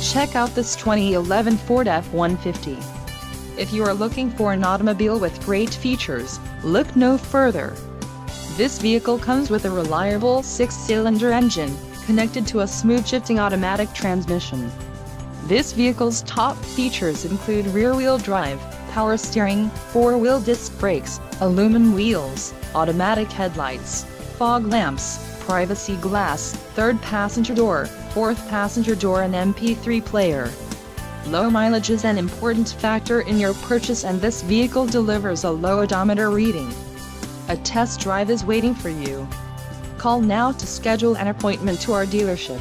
Check out this 2011 Ford F-150. If you are looking for an automobile with great features, look no further. This vehicle comes with a reliable six-cylinder engine, connected to a smooth shifting automatic transmission. This vehicle's top features include rear-wheel drive, power steering, four-wheel disc brakes, aluminum wheels, automatic headlights, fog lamps, privacy glass, third passenger door, fourth passenger door and MP3 player. Low mileage is an important factor in your purchase and this vehicle delivers a low odometer reading. A test drive is waiting for you. Call now to schedule an appointment to our dealership.